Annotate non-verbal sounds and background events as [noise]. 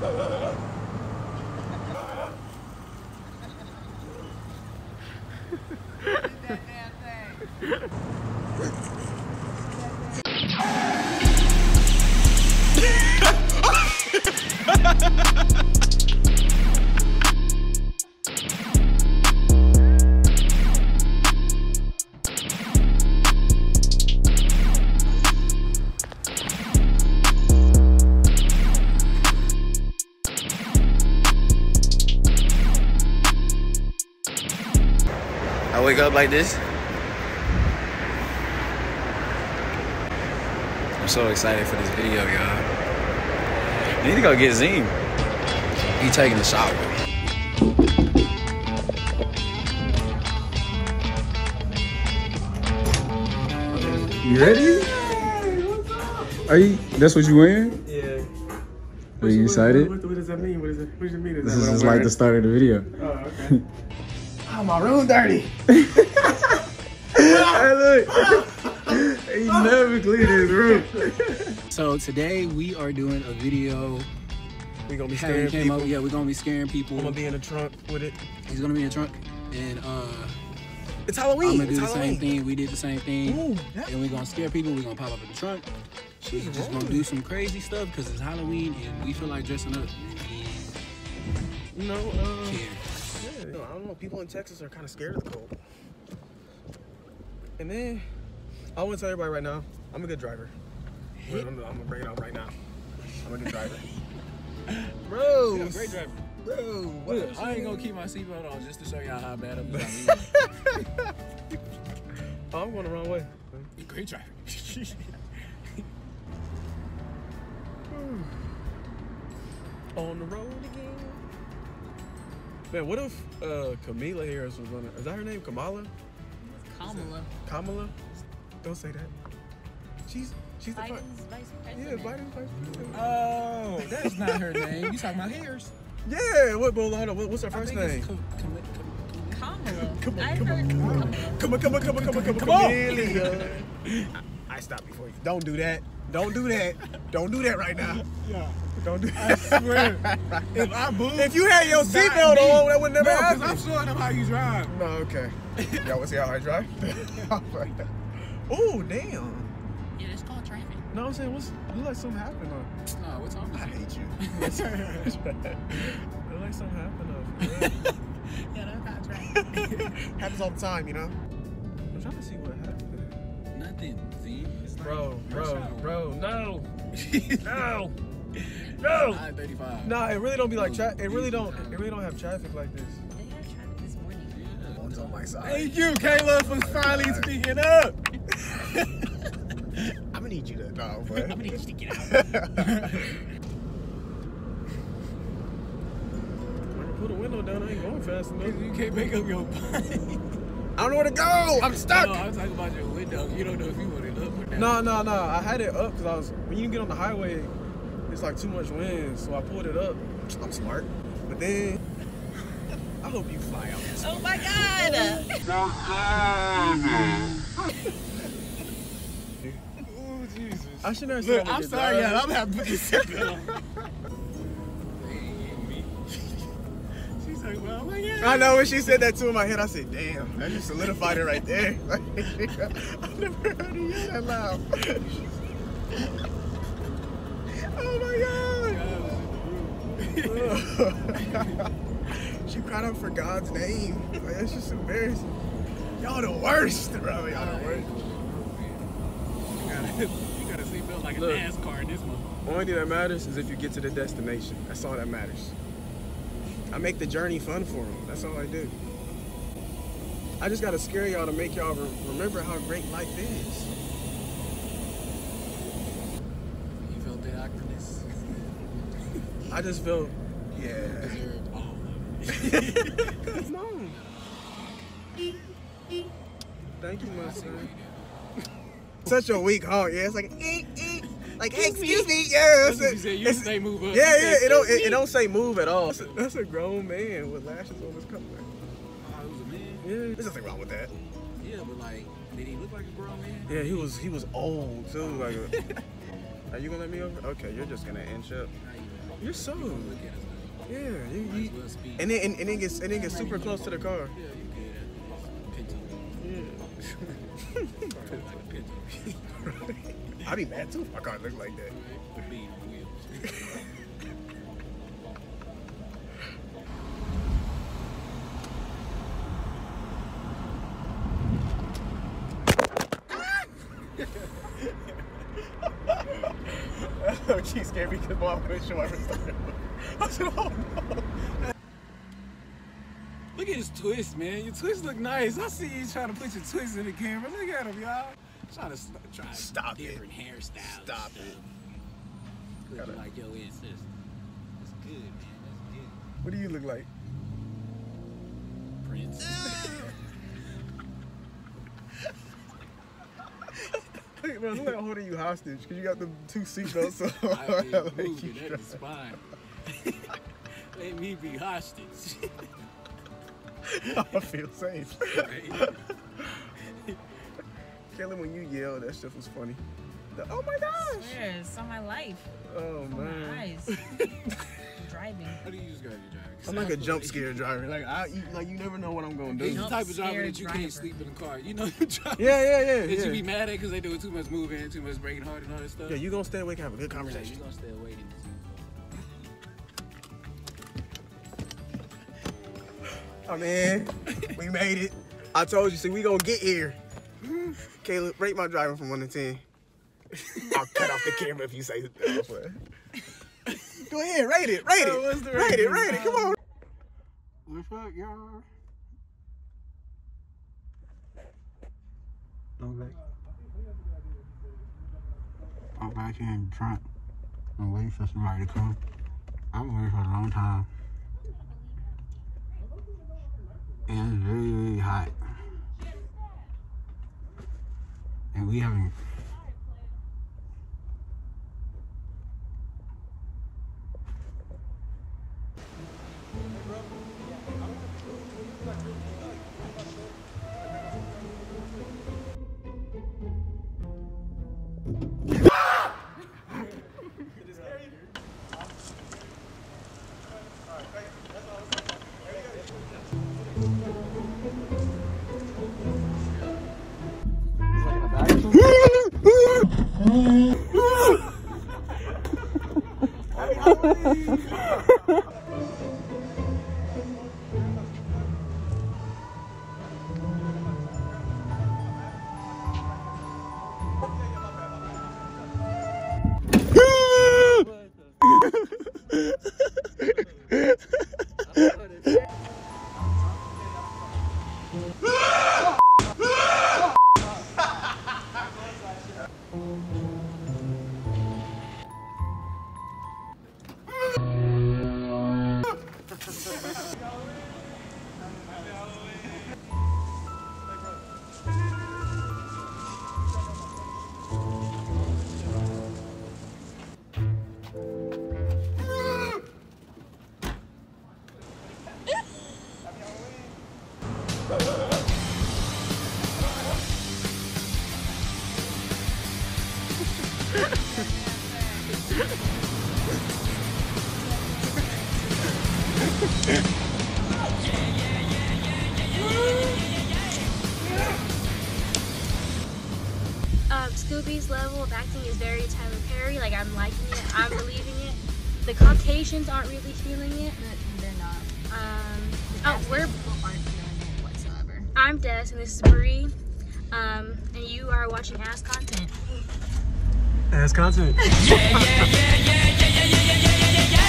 Bye, bye, bye. I wake up like this. I'm so excited for this video, y'all. I need to go get Zine. He taking a shower. You ready? Are you? That's what you wearing? Yeah. Are you excited? What, what does that mean? What does it, what does it mean? Is This that is what I'm like wearing? the start of the video. Oh, okay. [laughs] oh, my room dirty. [laughs] Hey, look. he never cleaned his room. so today we are doing a video. We gonna be Harry scaring came people. up. Yeah, we're gonna be scaring people. I'm gonna be in the trunk with it. He's gonna be in the trunk, and uh, It's Halloween. I'm gonna do it's the Halloween. same thing. We did the same thing, Ooh, that- and we're gonna scare people. We're gonna pop up in the trunk. She's We're just gonna do some crazy stuff because it's Halloween and we feel like dressing up. No. uh, care. You I don't know. People in Texas are kind of scared of the cold. And then, I want to tell everybody right now, I'm a good driver. I'm, I'm gonna bring it out right now. I'm a good driver. [laughs] Bro, Yeah, great driver. bro. Look, I ain't gonna keep my seatbelt on just to show y'all how bad I'm driving. [laughs] Oh, I'm going the wrong way. great driver. [laughs] On the road again. Man, what if uh, Camila Harris was gonna? Is that her name? Kamala? Kamala. Kamala? Don't say that. She's she's the fir- Biden's vice yeah, president. Biden's vice president. Oh, that's not her name. You talking about hairs? yeah, what? But hold on, what's her first name? Kamala. [laughs] Come on, come on, Kamala. Come on, come on, come on, come on, come on, Come on. I, I stopped before you. Don't do that. Don't do that. Don't do that right now. Yeah. Don't do [laughs] that. I swear. if I move, if you had your seatbelt on, that would never no, 'cause happen. I'm showing them how you drive. No, okay. Y'all want to see how I drive? [laughs] [laughs] oh, damn. Yeah, it's called traffic. No, I'm saying, what's look like something happened? Or, No, what time I is hate you. look like something happened. Or. Yeah, that's called traffic. Happens all the time, you know. I'm trying to see what happened. Nothing. Z. It's Bro, rush bro, bro, no, no, no. 9:35. Nah, it really don't be like tra- It really don't. It really don't have traffic like this. They had traffic this morning. One's on my side. Thank you, Caleb, for finally speaking up. [laughs] I'm gonna need you to no, but I'm gonna [laughs] need you to get out. [laughs] Put a window down. I ain't going fast enough. You can't make up your mind. I don't know where to go. I'm stuck. No, I'm talking about your window. You don't know if you want it up or down. No, no, no. I had it up because I was when you get on the highway, it's like too much wind, so I pulled it up. I'm smart, but then [laughs] I hope you fly out. Oh my god! Oh, Jesus. I should never say Look, I'm sorry, y'all. I'm having to put this seatbelt on. She's like, well, oh I'm. I know when she said that to in my head, I said, "Damn, that just solidified it right there." [laughs] I've never heard you yell that loud. [laughs] oh my god! [laughs] she cried out for God's name. Like, that's just embarrassing. Y'all the worst, bro. Y'all the worst. You gotta, you gotta seatbelt like a Look. NASCAR in this one. Only thing that matters is if you get to the destination. That's all that matters. I make the journey fun for them. That's all I do. I just gotta scare y'all to make y'all re- remember how great life is. You felt the awkwardness. I just feel, yeah. deserved all of it. Come on. Thank you, my son. [laughs] Such a weak heart. Yeah, it's like, eek, eek. like, hey, excuse me. Yeah, That's that's it. you It's- say move up. Yeah, yeah. It don't, it, it [laughs] don't say move at all. That's a, that's a grown man with lashes on his collar. Oh, it was a man. Yeah, there's nothing wrong with that. Yeah, but like, did he look like a grown man? Yeah, he was he was old too. Like, a, [laughs] are you gonna let me over? Okay, you're just gonna inch up. You're so. Look at us. Yeah. You, you, well speed. and then and, and then gets and then gets super close to the car. Yeah, you good at this. Like a Pinto. I'd be mad too if my car looked like that. Wheels. [laughs] she scared me because couldn't show her started. [laughs] I said, oh no. Look at his twist, man. Your twist look nice. I see you trying to put your twist in the camera. Look at him, y'all. Trying to try Stop it. different hairstyles. Stop it. Look Gotta- like your. That's good, man. That's What do you look like? Prince. Look, bro, look like I'm holding you hostage because you got the two seatbelts [laughs] on. I ain't [laughs] Like, moving. That is fine. [laughs] Let me be hostage. I feel safe. Right? Kelly, when you yelled, that stuff was funny. The- oh my gosh! Swear, it's on my life. Oh On my man. eyes. Driving. How do you use gravity driving? 'Cause I'm like a jump scare driver. Like I, you, like you never know what I'm gonna He's do. the type of driver that you driver. can't sleep in the car. You know you [laughs] drive. Yeah, yeah, yeah, Did yeah. you be mad at because they doing too much moving, too much braking hard and all that stuff? Yeah, you gonna stay awake and have a good Yeah, you gonna stay awake. [laughs] Oh man, we made it. I told you, see, we gonna get here. Caleb, rate my driving from one to ten. I'll cut off the camera if you say that. Go ahead, rate it, rate it, what's rate it, rate it. Come on. What's up, y'all? I'm back. I'm back here in front. I'm waiting for somebody to come. I've been waiting for a long time. And it's very, very hot. And we haven't. Thank you. Um, Scooby's level of acting is very Tyler Perry. Like I'm liking it. I'm believing it. The Caucasians aren't really feeling it. They're not. Um, oh, we're. People aren't feeling it whatsoever. I'm Des, and this is Bree. Um, and you are watching Ass Content. Ass constant. yeah, yeah, yeah, yeah, yeah, yeah, yeah, yeah, yeah, yeah.